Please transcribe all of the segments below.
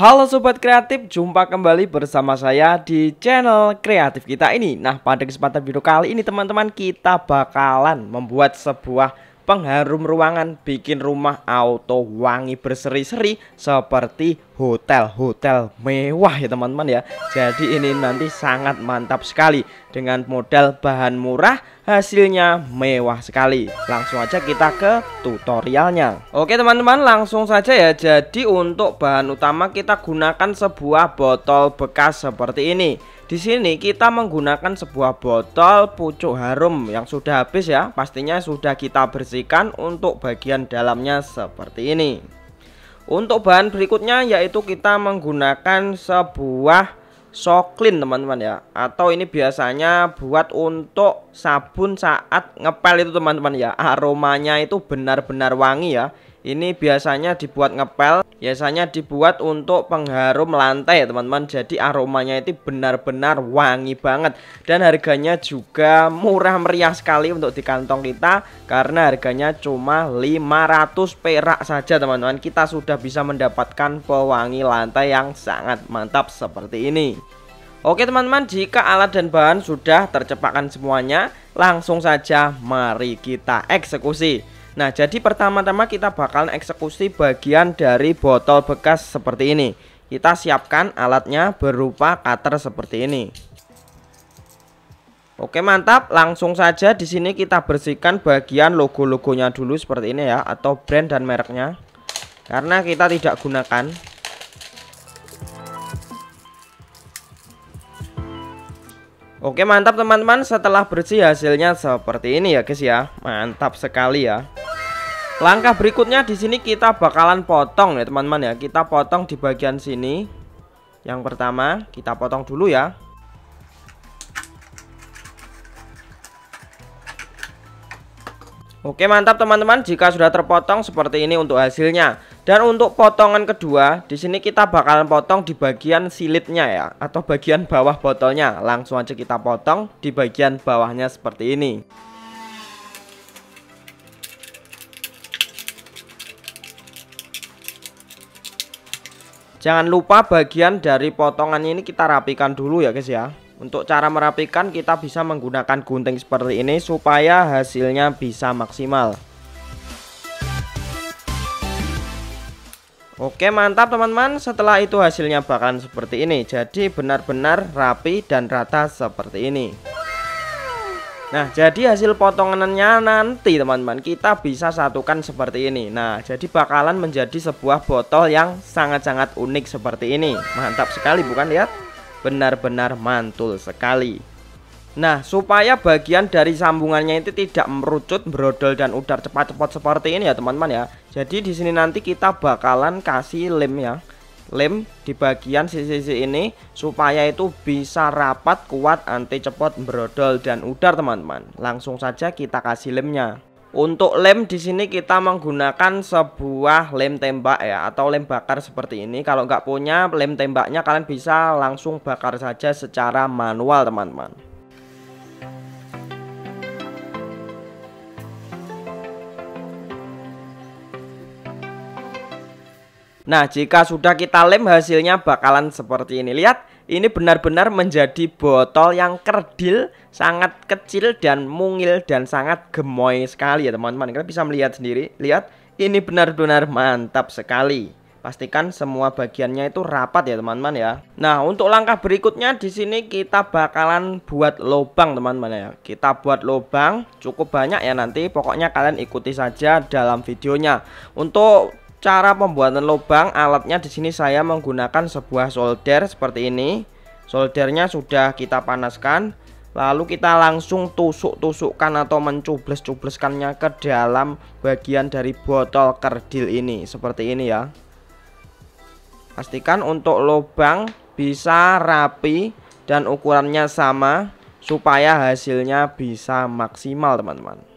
Halo Sobat Kreatif, jumpa kembali bersama saya di channel kreatif kita ini. Nah pada kesempatan video kali ini teman-teman kita bakalan membuat sebuah pengharum ruangan bikin rumah auto wangi berseri-seri seperti hotel-hotel mewah ya teman-teman ya. Jadi ini nanti sangat mantap sekali. Dengan modal bahan murah hasilnya mewah sekali. Langsung aja kita ke tutorialnya. Oke teman-teman langsung saja ya. Jadi untuk bahan utama kita gunakan sebuah botol bekas seperti ini. Di sini kita menggunakan sebuah botol pucuk harum yang sudah habis ya. Pastinya sudah kita bersihkan untuk bagian dalamnya seperti ini. Untuk bahan berikutnya yaitu kita menggunakan sebuah soklin teman-teman ya. Atau ini biasanya buat untuk sabun saat ngepel itu teman-teman ya. Aromanya itu benar-benar wangi ya ini biasanya dibuat ngepel biasanya dibuat untuk pengharum lantai teman-teman. Jadi aromanya itu benar-benar wangi banget. Dan harganya juga murah meriah sekali untuk di kantong kita karena harganya cuma 500 perak saja teman-teman. Kita sudah bisa mendapatkan pewangi lantai yang sangat mantap seperti ini. Oke teman-teman jika alat dan bahan sudah tercepatkan semuanya langsung saja mari kita eksekusi Nah jadi pertama-tama kita bakalan eksekusi bagian dari botol bekas seperti ini. Kita siapkan alatnya berupa cutter seperti ini. Oke mantap. Langsung saja di sini kita bersihkan bagian logo-logonya dulu seperti ini ya Atau brand dan mereknya. Karena kita tidak gunakan. Oke mantap teman-teman. Setelah bersih hasilnya seperti ini ya guys ya. Mantap sekali ya Langkah berikutnya di sini kita bakalan potong ya teman-teman ya. Kita potong di bagian sini. Yang pertama kita potong dulu ya. Oke mantap teman-teman jika sudah terpotong seperti ini untuk hasilnya dan untuk potongan kedua di sini kita bakalan potong di bagian silitnya ya atau bagian bawah botolnya langsung aja kita potong di bagian bawahnya seperti ini Jangan lupa bagian dari potongan ini kita rapikan dulu ya guys ya. Untuk cara merapikan kita bisa menggunakan gunting seperti ini supaya hasilnya bisa maksimal. Oke mantap teman-teman. Setelah itu hasilnya bakalan seperti ini. Jadi benar-benar rapi dan rata seperti ini Nah jadi hasil potongannya nanti teman-teman kita bisa satukan seperti ini. Nah jadi bakalan menjadi sebuah botol yang sangat-sangat unik seperti ini. Mantap sekali bukan? Lihat. Benar-benar mantul sekali. Nah supaya bagian dari sambungannya itu tidak merucut, brodol dan udar cepat-cepat seperti ini ya teman-teman ya. Jadi di sini nanti kita bakalan kasih lem ya lem di bagian sisi-sisi ini supaya itu bisa rapat kuat anti cepot brodol dan udar teman-teman. Langsung saja kita kasih lemnya. Untuk lem di sini kita menggunakan sebuah lem tembak ya atau lem bakar seperti ini. Kalau nggak punya lem tembaknya kalian bisa langsung bakar saja secara manual teman-teman Nah jika sudah kita lem hasilnya bakalan seperti ini Lihat ini benar-benar menjadi botol yang kerdil Sangat kecil dan mungil dan sangat gemoy sekali ya teman-teman Kalian bisa melihat sendiri Lihat ini benar-benar mantap sekali Pastikan semua bagiannya itu rapat ya teman-teman ya. Nah untuk langkah berikutnya di sini kita bakalan buat lubang teman-teman ya. Kita buat lubang cukup banyak ya nanti. Pokoknya kalian ikuti saja dalam videonya. Untuk Cara pembuatan lubang alatnya di sini saya menggunakan sebuah solder seperti ini. Soldernya sudah kita panaskan, lalu kita langsung tusuk-tusukkan atau mencubles-cubleskannya ke dalam bagian dari botol kerdil ini seperti ini ya. Pastikan untuk lubang bisa rapi dan ukurannya sama supaya hasilnya bisa maksimal teman-teman.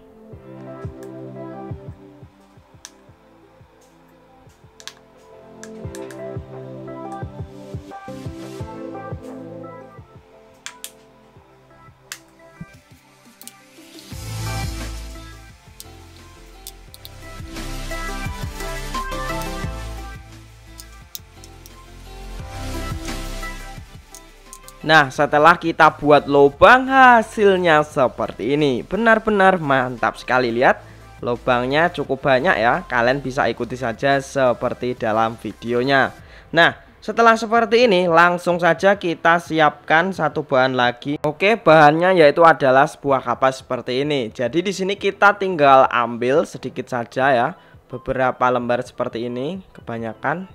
Nah setelah kita buat lubang hasilnya seperti ini. Benar-benar mantap sekali. Lihat Lubangnya cukup banyak ya. Kalian bisa ikuti saja seperti dalam videonya. Nah setelah seperti ini langsung saja kita siapkan satu bahan lagi. Oke bahannya yaitu adalah sebuah kapas seperti ini. Jadi di sini kita tinggal ambil sedikit saja ya. Beberapa lembar seperti ini kebanyakan.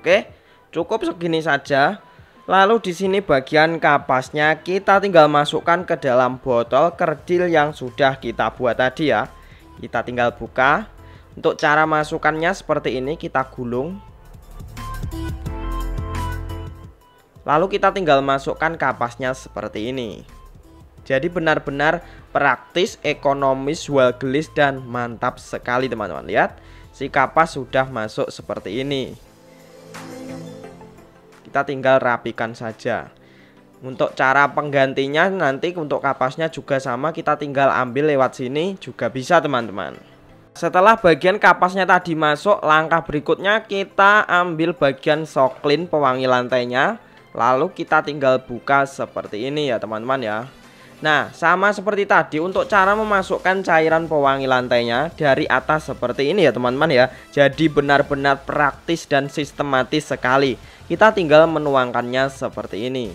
Oke cukup segini saja Lalu di sini bagian kapasnya kita tinggal masukkan ke dalam botol kerdil yang sudah kita buat tadi ya. Kita tinggal buka. Untuk cara masukkannya seperti ini kita gulung. Lalu kita tinggal masukkan kapasnya seperti ini. Jadi benar-benar praktis, ekonomis, well gelis dan mantap sekali teman-teman. Lihat, si kapas sudah masuk seperti ini kita tinggal rapikan saja. Untuk cara penggantinya nanti untuk kapasnya juga sama kita tinggal ambil lewat sini juga bisa teman-teman. Setelah bagian kapasnya tadi masuk langkah berikutnya kita ambil bagian soklin pewangi lantainya lalu kita tinggal buka seperti ini ya teman-teman ya Nah, sama seperti tadi untuk cara memasukkan cairan pewangi lantainya dari atas seperti ini ya teman-teman ya. Jadi benar-benar praktis dan sistematis sekali. Kita tinggal menuangkannya seperti ini.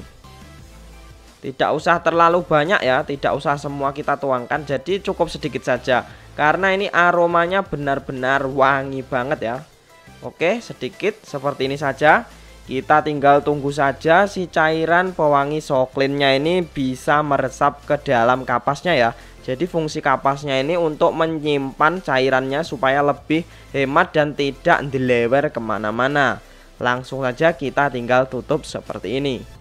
Tidak usah terlalu banyak ya, tidak usah semua kita tuangkan. Jadi cukup sedikit saja. Karena ini aromanya benar-benar wangi banget ya. Oke, sedikit seperti ini saja. Kita tinggal tunggu saja si cairan pewangi soklinnya ini bisa meresap ke dalam kapasnya ya. Jadi fungsi kapasnya ini untuk menyimpan cairannya supaya lebih hemat dan tidak dilewer ke mana-mana. Langsung saja kita tinggal tutup seperti ini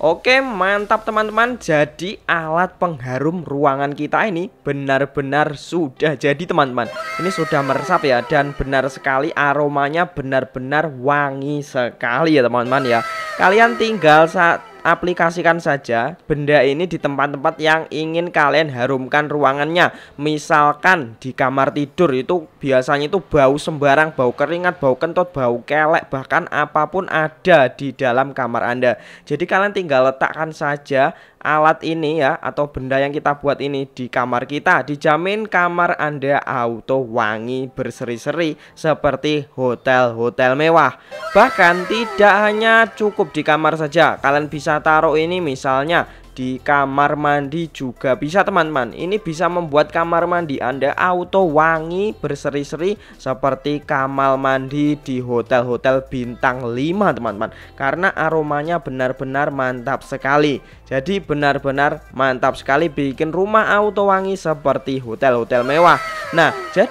Oke mantap teman-teman. Jadi alat pengharum ruangan kita ini benar-benar sudah jadi teman-teman. Ini sudah meresap ya Dan benar sekali. Aromanya benar-benar wangi sekali ya teman-teman ya. Kalian tinggal saat aplikasikan saja benda ini di tempat-tempat yang ingin kalian harumkan ruangannya. Misalkan di kamar tidur itu biasanya itu bau sembarang bau keringat bau kentut bau kelek bahkan apa pun ada di dalam kamar anda. Jadi kalian tinggal letakkan saja alat ini ya atau benda yang kita buat ini di kamar kita. Dijamin kamar anda auto wangi berseri-seri seperti hotel-hotel mewah. Bahkan tidak hanya cukup di kamar saja. Kalian bisa taruh ini misalnya di kamar mandi juga bisa teman-teman. Ini bisa membuat kamar mandi anda auto wangi berseri-seri seperti kamar mandi di hotel-hotel bintang 5 teman-teman. Karena aromanya benar-benar mantap sekali. Jadi benar-benar mantap sekali bikin rumah auto wangi seperti hotel-hotel mewah. Nah jadi